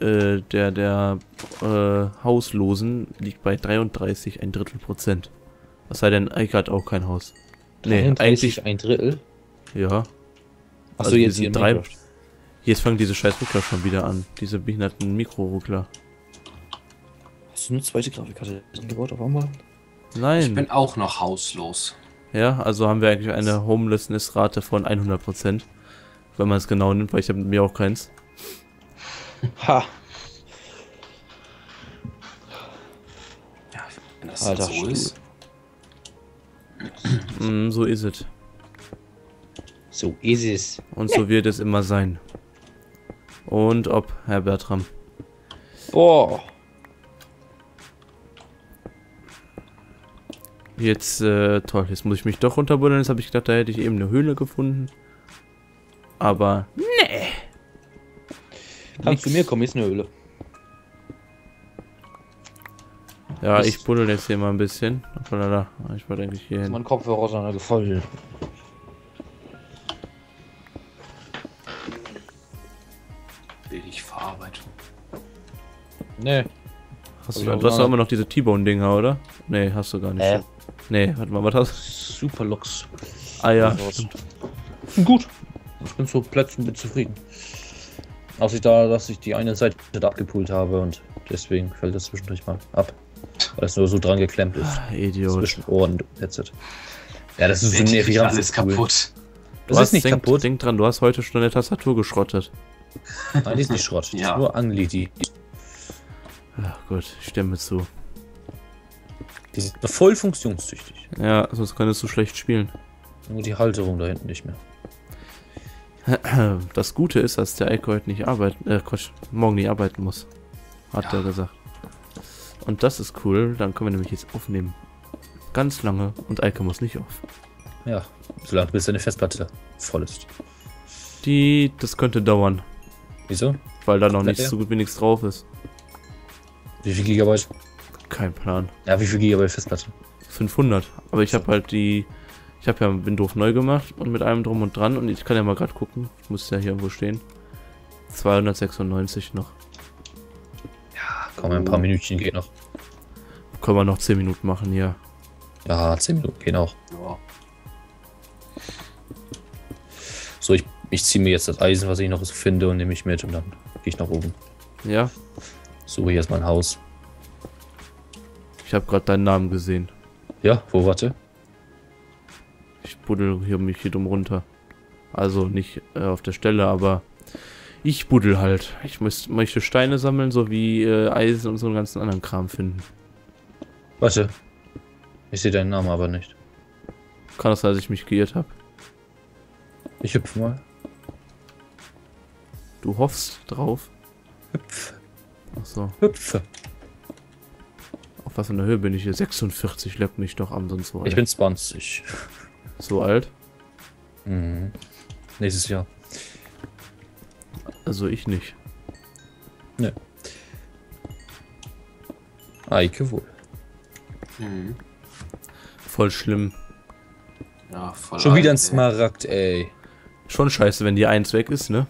äh, der, der äh, Hauslosen liegt bei 33, ein Drittel Prozent. Was sei denn, Eike hat auch kein Haus. Nee, 33, eigentlich, ein Drittel. ja. Achso, Also jetzt sind hier drei- Minecraft. Jetzt fangen diese scheiß Ruckler schon wieder an. Diese behinderten Mikroruckler. Hast du eine zweite Grafikkarte gebaut auf einmal? Ich Nein. bin auch noch hauslos. Ja, also haben wir eigentlich eine Homelessness-Rate von 100%. Wenn man es genau nimmt, weil ich habe mir auch keins. Ha! Ja, wenn das Alter, so ist. Mm, so ist es. So ist es. Und so wird es immer sein. Und ob, Herr Bertram. Boah! Jetzt, äh, toll, jetzt muss ich mich doch runterbuddeln. Jetzt habe ich gedacht, da hätte ich eben eine Höhle gefunden. Aber, Kannst du mir kommen, ist eine Höhle. ja, Das- ich buddel jetzt hier mal ein bisschen. Hoppala, Ich wollte eigentlich hier hin. Mein Kopfhörer auseinandergefallen. Billig Verarbeitung. Nee. Hast du, ich auch du hast doch mal- immer noch diese T-Bone-Dinger, oder? Nee, hast du gar nicht. Äh. Nee, warte mal, was hast du? Ah ja, stimmt. Gut. Ich bin so plötzlich bin zufrieden. Außer da, dass ich die eine Seite abgepult habe und deswegen fällt das zwischendurch mal ab. Weil es nur so dran geklemmt ist. Ah, Idiot. Zwischen Ohr und Headset. Ja, das ist so nervig. alles kaputt. Das Du ist nicht denk, kaputt. Denk dran, du hast heute schon eine Tastatur geschrottet. Nein, die ist nicht Schrott. Die Ja. ist nur Angliti. Ja, gut, ich stimme zu. Die sind voll funktionstüchtig. Ja, sonst könntest du schlecht spielen. Nur die Halterung da hinten nicht mehr. Das Gute ist, dass der Eike heute nicht arbeiten, äh, Quatsch, morgen nicht arbeiten muss. Hat Ja. er gesagt. Und das ist cool, dann können wir nämlich jetzt aufnehmen. Ganz lange und Eike muss nicht auf. Ja, solange bis deine Festplatte voll ist. Die, das könnte dauern, Wieso? weil da noch nicht so gut wie nichts drauf ist. Wie viel Gigabyte? Kein Plan. Ja, wie viel Gigabyte Festplatte? 500. Aber ich habe halt die, ich habe ja Windows neu gemacht und mit allem drum und dran und ich kann ja mal gerade gucken. Ich muss ja hier irgendwo stehen. 296 noch. Komm, ein paar Minütchen geht noch. Können wir noch 10 Minuten machen, ja. Ja, 10 Minuten gehen auch. Ja. So, ich, ich ziehe mir jetzt das Eisen, was ich noch so finde, und nehme ich mit und dann gehe ich nach oben. Ja, Suche hier erstmal ein Haus. ich habe gerade deinen Namen gesehen. Ja, wo warte? Ich buddel hier mich hier dumm runter. Also nicht äh, auf der Stelle, aber ich buddel halt. Ich müsst, möchte Steine sammeln, sowie äh, Eisen und so einen ganzen anderen Kram finden. Warte. Ich sehe deinen Namen aber nicht. Kann das sein, dass ich mich geirrt habe? Ich hüpfe mal. Du hoffst drauf? Hüpf. Ach so. Hüpfe. Auf was für einer Höhe bin ich hier? 46, leck mich doch am sonst so alt. Ich bin 20. so alt. Mhm. Nächstes Jahr. Also ich nicht. Eike wohl. Mhm. Voll schlimm. Ja, voll Schon wieder ein alt, ey. Smaragd, ey. Schon scheiße, wenn die eins weg ist, ne?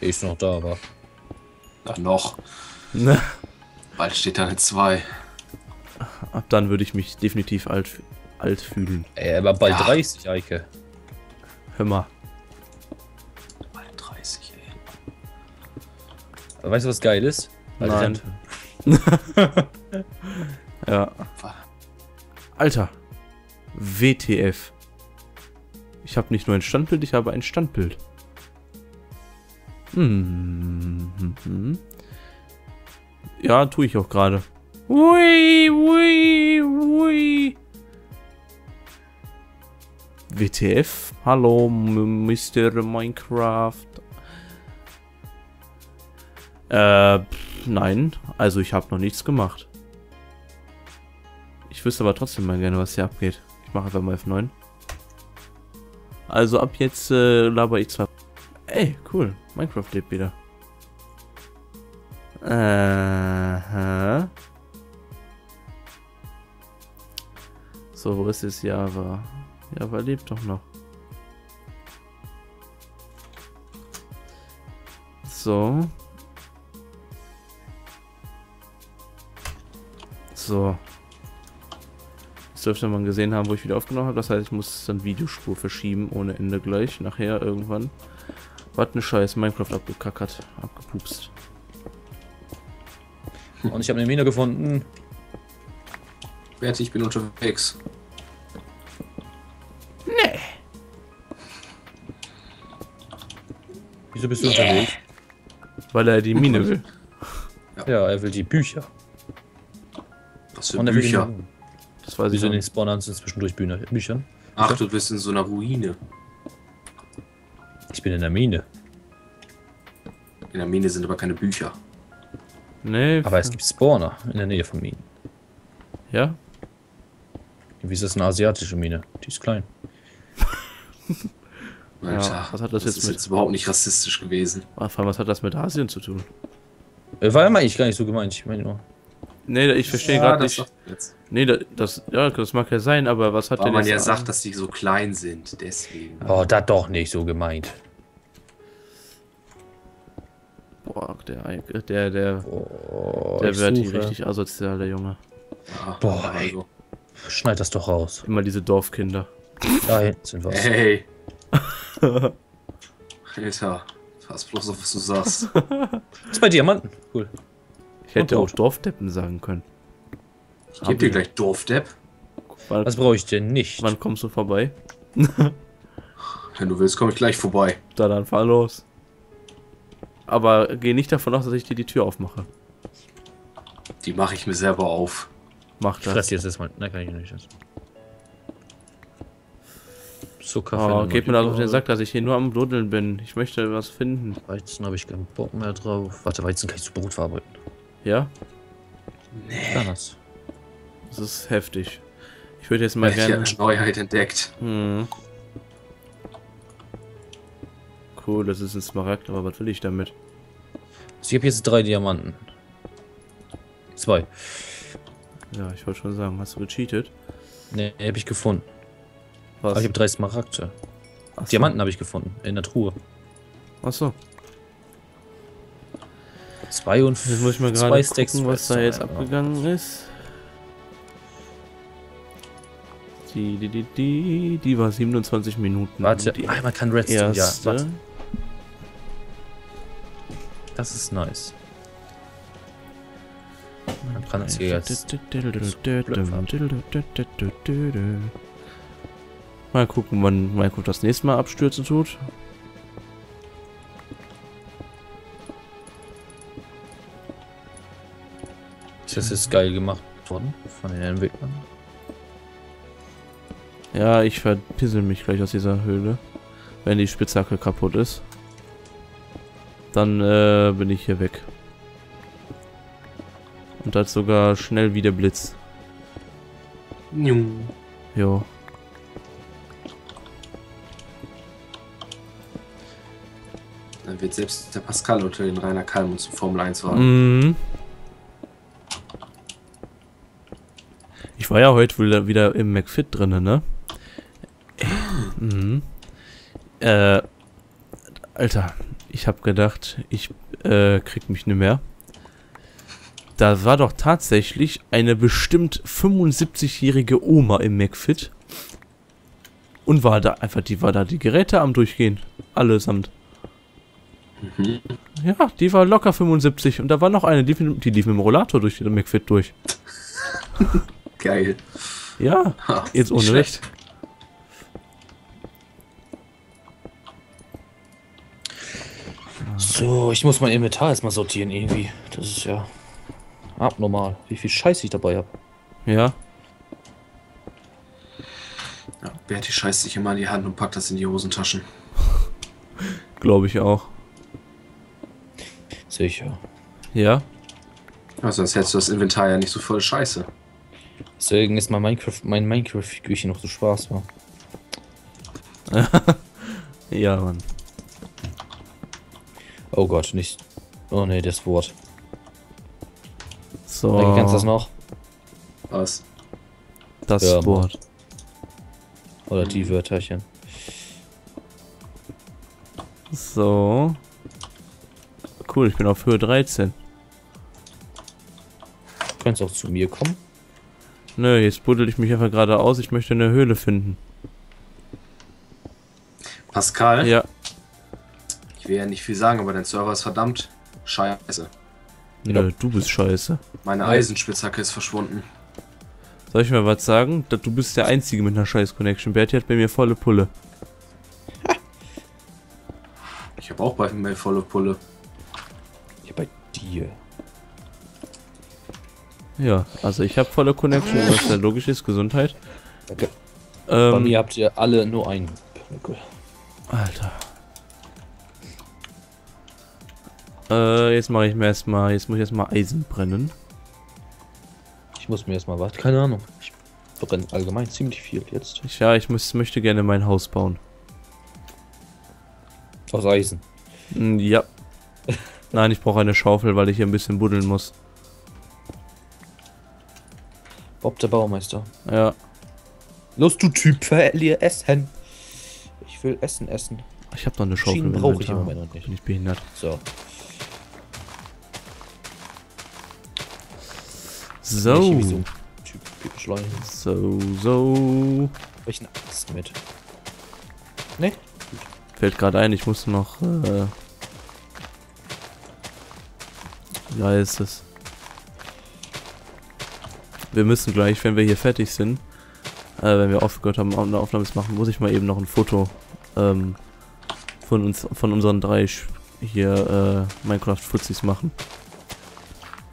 Ist noch da, aber. Ach, noch. Ne. Bald steht da eine 2. Ab dann würde ich mich definitiv alt, alt fühlen. Ey, aber bald Ja. 30, Eike. Hör mal. Bald 30, ey. Aber weißt du, was geil ist? Nein. Ja. Alter. WTF. Ich habe nicht nur ein Standbild, ich habe ein Standbild. Hm. hm, hm. Ja, tue ich auch gerade. Ui, ui, ui. WTF? Hallo, Mr. Minecraft. Äh, nein. Also ich habe noch nichts gemacht. Ich wüsste aber trotzdem mal gerne, was hier abgeht. Ich mache einfach mal F9. Also ab jetzt äh, laber ich zwar. Ey, cool. Minecraft lebt wieder. Aha. So, wo ist es Java? Ja, aber er lebt doch noch. So. So. Das dürfte man gesehen haben, wo ich wieder aufgenommen habe. Das heißt, ich muss dann Videospur verschieben, ohne Ende gleich, nachher irgendwann. Was ne Scheiß, Minecraft abgekackert, abgepupst. Und ich habe eine Mine gefunden. Werte, ich bin unterwegs. Wieso bist du unterwegs? Weil er die Mine will. Ja, er will die Bücher. Was für Und er Bücher. die Das weiß ich Wieso in den nicht. Spawnern sind zwischendurch Bühne, Büchern? Ach, du bist in so einer Ruine. Ich bin in der Mine. In der Mine sind aber keine Bücher. Nee, Aber es gibt Spawner in der Nähe von Minen. ja? Wie ist das eine asiatische Mine? Die ist klein. Alter, was hat das jetzt ist mit- jetzt überhaupt nicht rassistisch gewesen. Ah, Vor allem, was hat das mit Asien zu tun? Äh, War ja eigentlich gar nicht so gemeint. Ich meine nur. Nee, ich verstehe Ja, gerade das nicht. Nee, da- das, ja, das mag ja sein, aber was hat Weil denn man ja an- sagt, dass die so klein sind, deswegen. Oh, das doch nicht so gemeint. Boah, der, Eike- der, der, Oh, der wird hier richtig asozial, der Junge. Ja, Boah, ey. also. Schneid das doch raus. Immer diese Dorfkinder. Da hinten sind wir. Hey. Alter, pass bloß auf, was du sagst. Zwei Diamanten. Cool. Ich hätte auch. Dorfdeppen sagen können. Ich geb dir gleich Dorfdepp. Wann, Was brauche ich denn nicht? wann kommst du vorbei? Wenn du willst, komme ich gleich vorbei. Da dann fahr los. Aber geh nicht davon aus, dass ich dir die Tür aufmache. Die mache ich mir selber auf. Mach Ich das. fress jetzt erstmal. Nein, kann ich nicht. Zucker. Oh, geht mir das auf den. Sack, dass ich hier nur am Bluddeln bin. Ich möchte was finden. Weizen habe ich keinen Bock mehr drauf. Warte, Weizen kann ich zu Brot verarbeiten. Ja? Kann das. Das ist heftig. Ich würde jetzt mal Ich gerne. eine Neuheit entdeckt. Hm. Cool, das ist ein Smaragd, aber was will ich damit? Also ich habe jetzt drei Diamanten. Zwei. Ja, ich wollte schon sagen, hast du gecheatet? Ne, habe ich gefunden. Was? Aber ich habe drei Smaragde. Ach so. Diamanten habe ich gefunden. In der Truhe. Achso, Zwei und jetzt muss ich mal gerade gucken, was da jetzt abgegangen ist. Die, die, die, die, die war 27 Minuten. Warte, Die ah, man kann Redstone. Ja, warte. Das ist nice. Man kann es hier jetzt. Mal gucken, wann Minecraft das nächste Mal abstürzen tut. Das ist geil gemacht worden von den Entwicklern. Ja, ich verpissel mich gleich aus dieser Höhle. Wenn die Spitzhacke kaputt ist. Dann äh, bin ich hier weg. Und das sogar schnell wie der Blitz. Njung. Jo. Wird selbst der Pascal unter den Rainer Kalm zum Formel 1 fahren. Mhm. Ich war ja heute wieder, wieder im McFit drinne, ne? Mhm. Äh, Alter, ich hab gedacht, ich äh, krieg mich nicht mehr. Da war doch tatsächlich eine bestimmt 75-jährige Oma im McFit. Und war da einfach, die war da die Geräte am Durchgehen. Allesamt. Mhm. Ja, die war locker 75 und da war noch eine, die, die lief mit dem Rollator durch den McFit durch. Geil. Ja, Ha, Jetzt ohne schlecht. So, ich muss mein Inventar jetzt mal sortieren irgendwie. Das ist ja abnormal, wie viel Scheiß ich dabei habe. ja. Ja, Berti scheißt sich immer in die Hand und packt das in die Hosentaschen. Glaube ich auch. Sicher. Ja. Ja, sonst hättest du das Inventar ja nicht so voll Scheiße. Deswegen ist mein Minecraft, mein Minecraft-Küche noch so Spaß war. Ja, Mann. Oh Gott, nicht. Oh ne, das Wort. So. Oh. Kennst du das noch? Was? Das Ja, Wort. Oder die Wörterchen. So. Cool, ich bin auf Höhe 13. Du kannst auch zu mir kommen. Nö, jetzt buddel ich mich einfach gerade aus. Ich möchte eine Höhle finden. Pascal, Ja. ich will ja nicht viel sagen, aber dein Server ist verdammt scheiße. Nö, du bist scheiße. Meine. Eisenspitzhacke ist verschwunden. Soll ich mal was sagen? Du bist der Einzige mit einer scheiß Connection. Bertie hat bei mir volle Pulle. Ich habe auch bei mir volle Pulle. Bei dir. Ja, also ich habe volle Connection, was ja logisch ist. Gesundheit. Bei Ähm, mir habt ihr alle nur einen Pinnacle. Alter. Äh, jetzt mache ich mir erstmal, jetzt muss ich erstmal Eisen brennen. Ich muss mir erstmal was. Keine Ahnung. Ich brenne allgemein ziemlich viel jetzt. Ich, ja, ich muss, möchte gerne mein Haus bauen. Aus Eisen. Mm, Ja. Nein, ich brauche eine Schaufel, weil ich hier ein bisschen buddeln muss. Bob der Baumeister. Ja. Los, du Typ, verlier Essen. Ich will Essen essen. Ich habe noch eine Schaufel. Schienen brauche ich im. Moment noch nicht. Bin ich behindert. So. So. Ich so Typ. So, so. Welchen Axt mit? Ne? Fällt gerade ein, ich muss noch. Äh, wie heißt es? Wir müssen gleich, wenn wir hier fertig sind, äh, wenn wir aufgehört haben, eine Aufnahme zu machen, muss ich mal eben noch ein Foto ähm, von uns, von unseren drei hier äh, Minecraft Fuzis machen.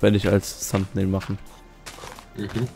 Werde ich als Thumbnail machen. Mhm.